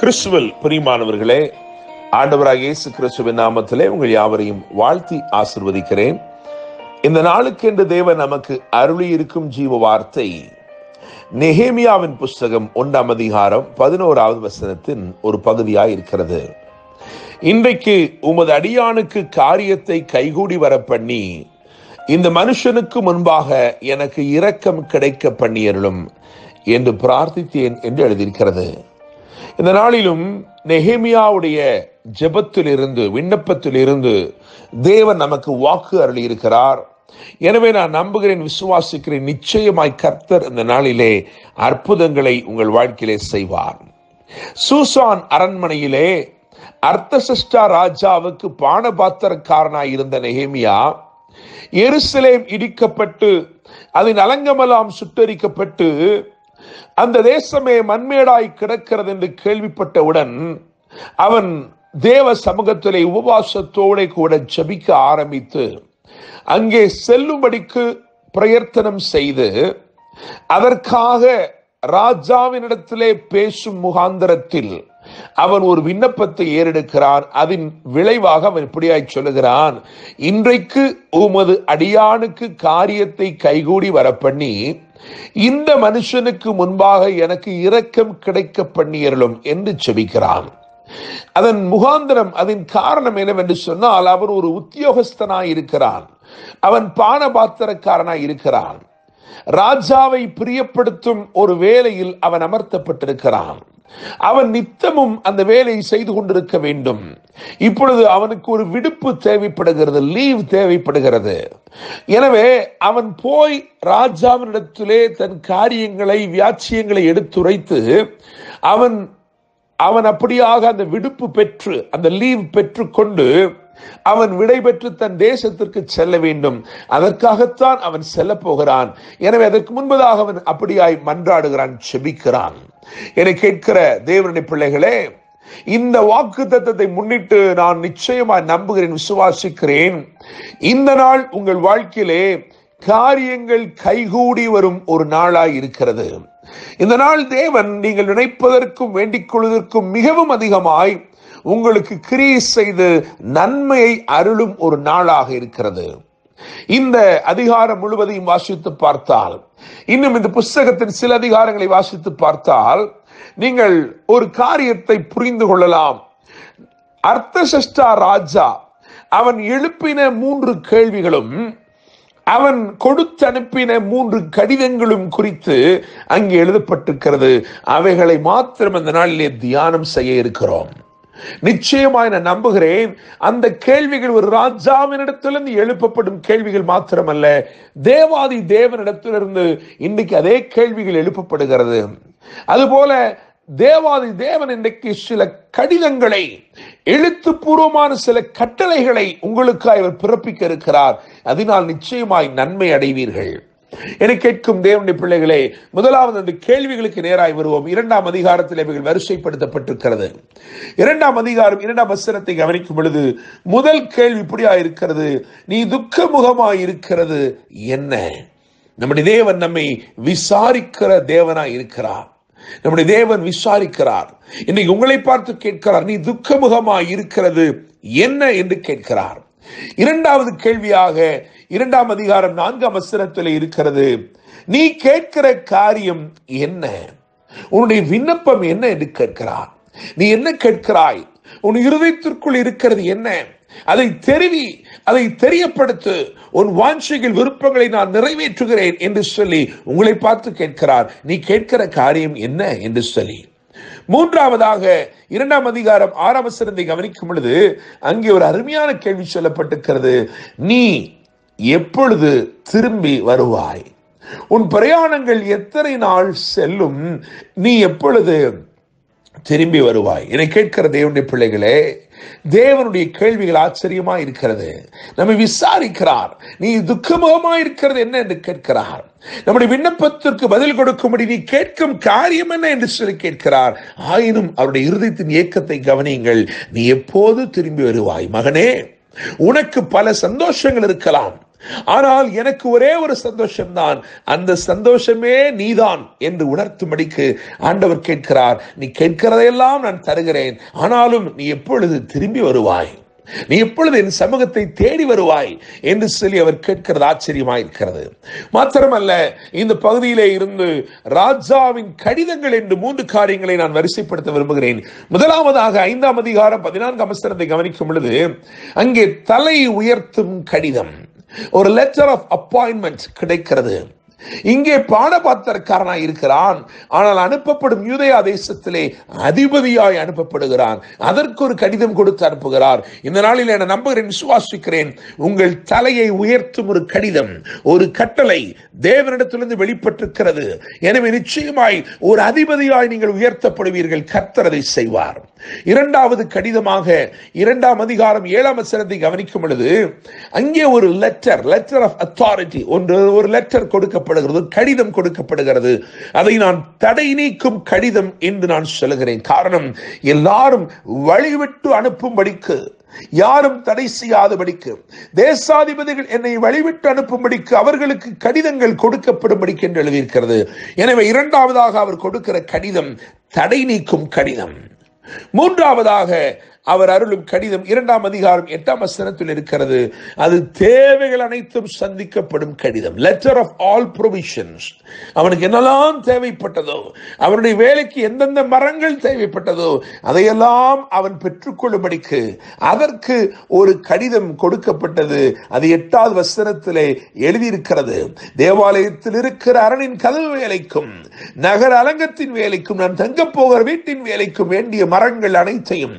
கிறிஸ்துவல் பிரியமானவர்களே ஆண்டவராக இயேசு கிறிஸ்துவின் நாமத்திலே உங்கள் யாவரையும் வாழ்த்தி ஆசிர்வதிக்கிறேன். இந்த நாளுக்கென்று தேவன் நமக்கு அருளி இருக்கும் ஜீவ வார்த்தை நெஹேமியாவின் புஸ்தகம் ஒன்றாம் அதிகாரம் பதினோராவது வசனத்தின் ஒரு பகுதியாய் இருக்கிறது. இன்றைக்கு உமது அடியானுக்கு காரியத்தை கைகூடி வர பண்ணி இந்த மனுஷனுக்கு முன்பாக எனக்கு இரக்கம் கிடைக்க பண்ணியருளும் என்று பிரார்த்தித்தேன் என்று எழுதியிருக்கிறது. இந்த நாளிலும் நெஹேமியாவுடைய ஜெபத்திலிருந்து விண்ணப்பத்திலிருந்து தேவன் நமக்கு வாக்கு அருளி இருக்கிறார் எனவே நான் நம்புகிறேன் விசுவாசிக்கிறேன் நிச்சயமாய் கர்த்தர் இந்த நாளிலே அற்புதங்களை உங்கள் வாழ்க்கையிலே செய்வார். சூசான் அரண்மனையிலே அர்த்தசஷ்டா ராஜாவுக்கு பானபாத்திரக்காரனாய் இருந்த நெஹேமியா எருசலேம் இடிக்கப்பட்டு அதன் அலங்கமெல்லாம் சுட்டரிக்கப்பட்டு அந்த தேசமே மண்மேடாய் கிடக்கிறது என்று கேள்விப்பட்டவுடன் அவன் தேவ சமூகத்திலே உபவாசத்தோட கூட ஜபிக்க ஆரம்பித்து அங்கே செல்லும்படிக்கு பிரயத்தனம் செய்து அதற்காக ராஜாவினிடத்திலே பேசும் முகாந்தரத்தில் அவன் ஒரு விண்ணப்பத்தை ஏறெடுக்கிறான். அதன் விளைவாக அவன் இப்படியாய் சொல்லுகிறான் இன்றைக்கு உமது அடியானுக்கு காரியத்தை கைகூடி வர பண்ணி இந்த மனுஷனுக்கு முன்பாக எனக்கு இரக்கம் கிடைக்க பண்ணியர்களும் என்று செபிக்கிறான். அதன் முகாந்திரம் அதன் காரணம் என்னவென்று சொன்னால் அவன் ஒரு உத்தியோகஸ்தனாய் இருக்கிறான். அவன் பானபாத்திரக்காரனாய் இருக்கிறான். ராஜாவை பிரியப்படுத்தும் ஒரு வேலையில் அவன் அமர்த்தப்பட்டிருக்கிறான். அவன் நித்தமும் அந்த வேலையை செய்து கொண்டிருக்க வேண்டும். இப்பொழுது அவனுக்கு ஒரு விடுப்பு தேவைப்படுகிறது லீவ் தேவைப்படுகிறது. எனவே அவன் போய் ராஜாவினிடத்திலே தன் காரியங்களை வியாச்சியங்களை எடுத்துரைத்து அவன் அவன் அப்படியாக அந்த விடுப்பு பெற்று அந்த லீவ் பெற்றுக்கொண்டு அவன் விடைபெற்று தன் தேசத்திற்கு செல்ல வேண்டும். அதற்காகத்தான் அவன் செல்ல போகிறான் எனவே அதற்கு முன்பதாக அவன் அப்படியாய் மன்றாடுகிறான் செபிக்கிறான். என கேட்கிற தேவனுடைய பிள்ளைகளே இந்த வாக்கு தத்தத்தை முன்னிட்டு நான் நிச்சயமாக நம்புகிறேன் விசுவாசிக்கிறேன். இந்த நாள் உங்கள் வாழ்க்கையிலே காரியங்கள் கைகூடி வரும் ஒரு நாளாய் இருக்கிறது. இந்த நாள் தேவன் நீங்கள் நினைப்பதற்கும் வேண்டிக் கொள்வதற்கும் மிகவும் அதிகமாய் உங்களுக்கு கிரியை செய்து நன்மையை அருளும் ஒரு நாளாக இருக்கிறது. இந்த அதிகாரம் முழுவதையும் வாசித்து பார்த்தால் இன்னும் இந்த புஸ்தகத்தின் சில அதிகாரங்களை வாசித்து பார்த்தால் நீங்கள் ஒரு காரியத்தை புரிந்து கொள்ளலாம். அர்த்தசஷ்டா ராஜா அவன் எழுப்பின மூன்று கேள்விகளும் அவன் கொடுத்து அனுப்பின மூன்று கடிதங்களும் குறித்து அங்கே எழுதப்பட்டிருக்கிறது. அவைகளை மாத்திரம் அந்த நாளிலே தியானம் செய்ய இருக்கிறோம். நிச்சயமாய் நான் நம்புகிறேன். அந்த கேள்விகள் ஒரு ராஜாவினிடத்திலிருந்து எழுப்பப்படும் கேள்விகள் மாத்திரமல்ல. தேவாதி தேவனிடத்திலிருந்து இன்னைக்கு அதே கேள்விகள் எழுப்பப்படுகிறது. அதுபோல தேவாதி தேவன் இன்றைக்கு சில கடிதங்களை எழுத்துப்பூர்வமான சில கட்டளைகளை உங்களுக்காக இவர் பிறப்பிக்க இருக்கிறார். அதனால் நிச்சயமாய் நன்மை அடைவீர்கள். என கேட்கும் தேவனுடைய பிள்ளைகளே முதலாவது அந்த கேள்விகளுக்கு நேராய் வருவோம். இரண்டாம் அதிகாரத்தில் இவைகள் வரிசைப்படுத்தப்பட்டிருக்கிறது. இரண்டாம் அதிகாரம் இரண்டாம் வசனத்தை கவனிக்கும் பொழுது முதல் கேள்வி இப்படியா இருக்கிறது. நீ துக்க முகமாய் இருக்கிறது என்ன? நம்முடைய தேவன் நம்மை விசாரிக்கிற தேவனாய் இருக்கிறார். நம்முடைய தேவன் விசாரிக்கிறார். இன்னைக்கு உங்களை பார்த்து கேட்கிறார் நீ துக்கமுகமாய் இருக்கிறது என்ன? என்று கேட்கிறார். இரண்டாவது கேள்வியாக இரண்டாம் அதிகாரம் நான்காம் வசனத்தில் இருக்கிறது. நீ கேட்கிற காரியம் என்ன? உன்னுடைய விண்ணப்பம் என்ன என்று கேட்கிறார் நீ என்ன கேட்கிறாய்? உன் இருதயத்திற்குள் இருக்கிறது என்ன? அதை தெரிவி அதை தெரியப்படுத்து. உன் வாஞ்சைகள் விருப்பங்களை நான் நிறைவேற்றுகிறேன் என்று சொல்லி உங்களை பார்த்து கேட்கிறார். நீ கேட்கிற காரியம் என்ன என்று சொல்லி. மூன்றாவதாக இரண்டாம் அதிகாரம் ஆறாம் சிறந்தை கவனிக்கும் பொழுது அங்கே ஒரு அருமையான கேள்வி சொல்லப்பட்டிருக்கிறது. நீ எப்பொழுது திரும்பி வருவாய்? உன் பிரயாணங்கள் எத்தனை நாள் செல்லும்? நீ எப்பொழுது திரும்பி வருவாய்? என்னை கேட்கிற தேவனுடைய பிள்ளைகளே தேவனுடைய கேள்விகள் ஆச்சரியமா இருக்கிறது. நம்மை விசாரிக்கிறார். நீ துக்கமுகமா இருக்கிறது என்ன என்று கேட்கிறார். நம்முடைய விண்ணப்பத்திற்கு பதில் கொடுக்கும்படி நீ கேட்கும் காரியம் என்ன என்று சொல்லி கேட்கிறார். ஆயினும் அவருடைய இருதயத்தின் இயக்கத்தை கவனியுங்கள். நீ எப்போது திரும்பி வருவாய்? மகனே உனக்கு பல சந்தோஷங்கள் இருக்கலாம். ஆனால் எனக்கு ஒரே ஒரு சந்தோஷம்தான். அந்த சந்தோஷமே நீதான் என்று உணர்த்தும்படிக்கு ஆண்டவர் கேட்கிறார். நீ கேட்கிறதையெல்லாம் நான் தருகிறேன். ஆனாலும் நீ எப்பொழுது திரும்பி வருவாய்? நீ எப்பொழுது என் சமூகத்தை தேடி வருவாய்? என்று சொல்லி அவர் கேட்கிறது ஆச்சரியமாயிருக்கிறது. மாத்திரமல்ல இந்த பகுதியிலே இருந்து ராஜாவின் கடிதங்கள் என்று மூன்று காரியங்களை நான் வரிசைப்படுத்த விரும்புகிறேன். முதலாவதாக ஐந்தாம் அதிகாரம் பதினான்காம் அவசரத்தை கவனிக்கும் பொழுது அங்கே தலை உயர்த்தும் கடிதம். ஒரு லெட்டர் ஆஃப் அப்பாயின்மெண்ட் கிடைக்கிறது. இங்கே பாடபாத்திரக்காரனாய் இருக்கிறான். ஆனால் அனுப்பப்படும் யூதயா தேசத்திலே அதிபதியாய் அனுப்பப்படுகிறான். அதற்கு ஒரு கடிதம் கொடுத்து அனுப்புகிறார். இந்த நாளில் என நம்புகிறேன் விசுவாசிக்கிறேன். உங்கள் தலையை உயர்த்தும் ஒரு கடிதம் ஒரு கட்டளை தேவனிடத்திலிருந்து வெளிப்பட்டிருக்கிறது. எனவே நிச்சயமாய் ஒரு அதிபதியாய் நீங்கள் உயர்த்தப்படுவீர்கள் கர்த்தரதை செய்வார். இரண்டாவது கடிதமாக இரண்டாம் அதிகாரம் ஏழாம் சிறந்தை கவனிக்கும் பொழுது அங்கே ஒரு லெட்டர் லெட்டர் ஆஃப் அத்தாரிட்டி ஒன்று ஒரு லெட்டர் கொடுக்கப்படுகிறது கடிதம் கொடுக்கப்படுகிறது. அதை நான் தடை நீக்கும் கடிதம் என்று நான் சொல்கிறேன் காரணம் எல்லாரும் வழிவிட்டு அனுப்பும்படிக்கு யாரும் தடை செய்யாதபடிக்கு தேசாதிபதிகள் என்னை வழிவிட்டு அனுப்பும்படிக்கு அவர்களுக்கு கடிதங்கள் கொடுக்கப்படும்படிக்கு என்று எழுதியிருக்கிறது. எனவே இரண்டாவதாக அவர் கொடுக்கிற கடிதம் தடை நீக்கும் கடிதம். மூன்றாவதாக அவர் அருளும் கடிதம் இரண்டாம் அதிகாரம் எட்டாம் வசனத்தில் இருக்கிறது. அது தேவைகள் அனைத்தும் சந்திக்கப்படும் கடிதம். லெட்டர் ஆஃப் ஆல் ப்ரொவிஷன்ஸ் அவனுக்கு என்னெல்லாம் தேவைப்பட்டதோ அவனுடைய வேலைக்கு எந்தெந்த மரங்கள் தேவைப்பட்டதோ அதையெல்லாம் அவன் பெற்றுக்கொள்ளும்படிக்கு அதற்கு ஒரு கடிதம் கொடுக்கப்பட்டது. அது எட்டாவது வசனத்திலே எழுதியிருக்கிறது. தேவாலயத்தில் இருக்கிற அரணின் கதவு வேலைக்கும் நகர அலங்கத்தின் வேலைக்கும் நான் தங்கப் போகிற வீட்டின் வேலைக்கும் வேண்டிய மரங்கள் அனைத்தையும்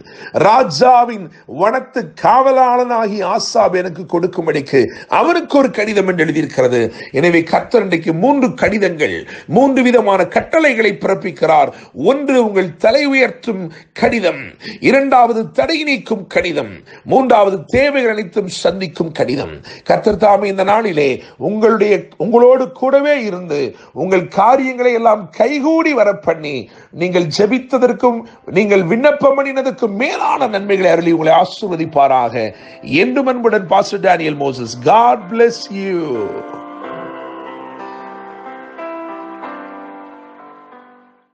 ராஜாவின் வனத்து காவலாளனாகி ஆசாப் எனக்கு கொடுக்கும்படிக்கு அவனுக்கு ஒரு கடிதம் என்று எழுதியிருக்கிறது. எனவே கர்த்தர் இன்றைக்கு மூன்று கடிதங்கள் மூன்று விதமான கட்டளைகளை பிறப்பிக்கிறார். ஒன்று உங்கள் தலை உயர்த்தும் கடிதம் இரண்டாவது தடை நீக்கும் கடிதம் மூன்றாவது தேவைகள் அனைத்தும் சந்திக்கும் கடிதம். கர்த்தர் தாமே இந்த நாளிலே உங்களுடைய உங்களோடு கூடவே இருந்து உங்கள் காரியங்களை எல்லாம் கைகூடி வர பண்ணி நீங்கள் ஜெபித்ததற்கும் நீங்கள் விண்ணப்பம் பண்ணினதற்கும் மேலான நன்மைகளை அருளி உங்களை ஆசிர்வதிப்பாராக. என்றும் அன்புடன் pastor Daniel Moses God bless you